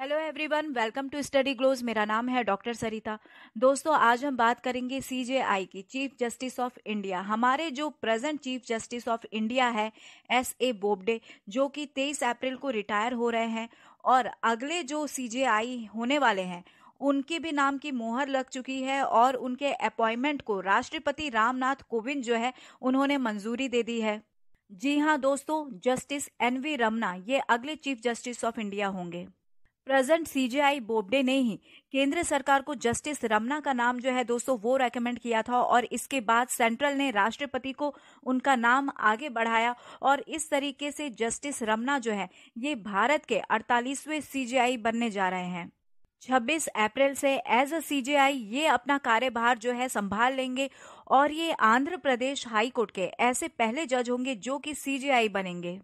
Hello everyone welcome to study glows मेरा नाम है डॉक्टर सरिता दोस्तों, आज हम बात करेंगे सीजेआई की चीफ जस्टिस ऑफ़ इंडिया हमारे जो present chief justice of India है एस ए बोबडे जो कि 23 अप्रैल को रिटायर हो रहे हैं और अगले जो सीजेआई होने वाले हैं, उनके भी नाम की मोहर लग चुकी है और उनके अपॉइंटमेंट को राष्ट्रपति रामनाथ कोविंद जो है, उन्होंने मंजूरी दे दी है। जी हाँ दोस्तों जस्टिस एन वी रमना ये अगले चीफ जस्टिस ऑफ़ इंडिया होंगे। प्रेजेंट सीजेआई बोबडे ने ही केंद्र सरकार को जस्टिस रमना का नाम जो है दोस्तों वो रेकमेंड किया था और इसके बाद सेंट्रल ने राष्ट्रपति को उनका नाम आगे बढ़ाया और इस तरीके से जस्टिस रमना जो है ये भारत के अड़तालीसवें सीजेआई बनने जा रहे हैं। 26 अप्रैल से एज अ सीजेआई ये अपना कार्यभार जो है संभाल लेंगे और ये आंध्र प्रदेश हाई कोर्ट के ऐसे पहले जज होंगे जो कि सीजेआई बनेंगे।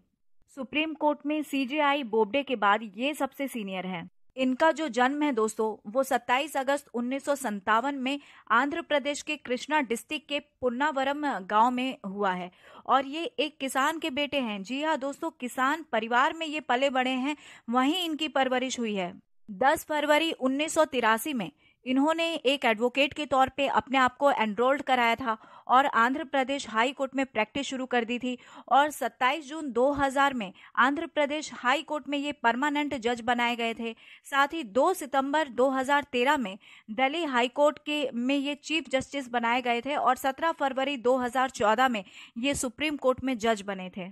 सुप्रीम कोर्ट में सीजेआई बोबडे के बाद ये सबसे सीनियर हैं। इनका जो जन्म है दोस्तों, वो 27 अगस्त उन्नीस में आंध्र प्रदेश के कृष्णा डिस्ट्रिक्ट के पुन्नावरम गाँव में हुआ है। और ये एक किसान के बेटे हैं। जी हाँ दोस्तों, किसान परिवार में ये पले बड़े हैं। वहीं इनकी परवरिश हुई है। 10 फरवरी उन्नीस सौ तिरासी में इन्होंने एक एडवोकेट के तौर पे अपने आप को एनरोल्ड कराया था और आंध्र प्रदेश हाई कोर्ट में प्रैक्टिस शुरू कर दी थी और 27 जून 2000 में आंध्र प्रदेश हाई कोर्ट में ये परमानेंट जज बनाए गए थे। साथ ही 2 सितंबर 2013 में दिल्ली हाई कोर्ट के में ये चीफ जस्टिस बनाए गए थे और 17 फरवरी 2014 में ये सुप्रीम कोर्ट में जज बने थे।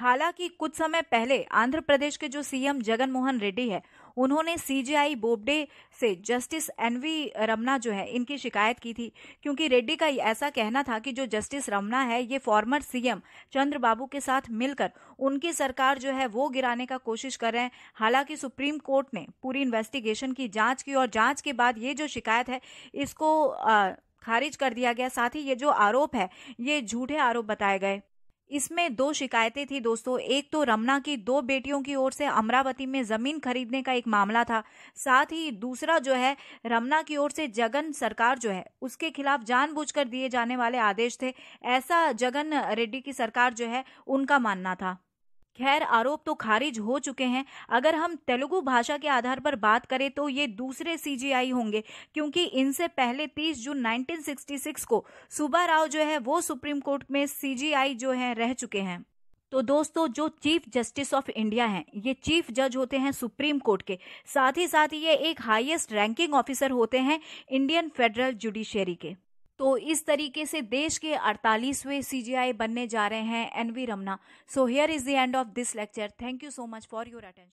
हालाँकि कुछ समय पहले आंध्र प्रदेश के जो सीएम जगन मोहन रेड्डी है उन्होंने सीजीआई बोबडे से जस्टिस एनवी रमना जो है इनकी शिकायत की थी। क्योंकि रेड्डी का ऐसा कहना था कि जो जस्टिस रमना है ये फॉर्मर सीएम चंद्रबाबू के साथ मिलकर उनकी सरकार जो है वो गिराने का कोशिश कर रहे हैं। हालाँकि सुप्रीम कोर्ट ने पूरी इन्वेस्टिगेशन की जाँच की और जाँच के बाद ये जो शिकायत है इसको आ, खारिज कर दिया गया। साथ ही ये जो आरोप है ये झूठे आरोप बताए गए। इसमें दो शिकायतें थी, दोस्तों। एक तो रमना की दो बेटियों की ओर से अमरावती में ज़मीन खरीदने का एक मामला था। साथ ही दूसरा जो है, रमना की ओर से जगन सरकार जो है, उसके खिलाफ जानबूझकर दिए जाने वाले आदेश थे। ऐसा जगन रेड्डी की सरकार जो है, उनका मानना था। खैर, आरोप तो खारिज हो चुके हैं। अगर हम तेलुगु भाषा के आधार पर बात करें तो ये दूसरे सीजीआई होंगे, क्योंकि इनसे पहले 30 जून 1966 को सुबा राव जो है, वो सुप्रीम कोर्ट में सीजीआई जो है, रह चुके हैं। तो दोस्तों, जो चीफ जस्टिस ऑफ़ इंडिया हैं, ये चीफ जज होते हैं सुप्रीम कोर्ट के। साथ ही साथ ये एक हाईएस्ट रैंकिंग ऑफिसर होते हैं इंडियन फेडरल जुडिशियरी के। तो इस तरीके से देश के 48वें सीजीआई बनने जा रहे हैं N V Ramana. So here is the end of this lecture thank you so much for your attention